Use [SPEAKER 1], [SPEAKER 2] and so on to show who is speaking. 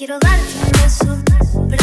[SPEAKER 1] Quiero darte un beso,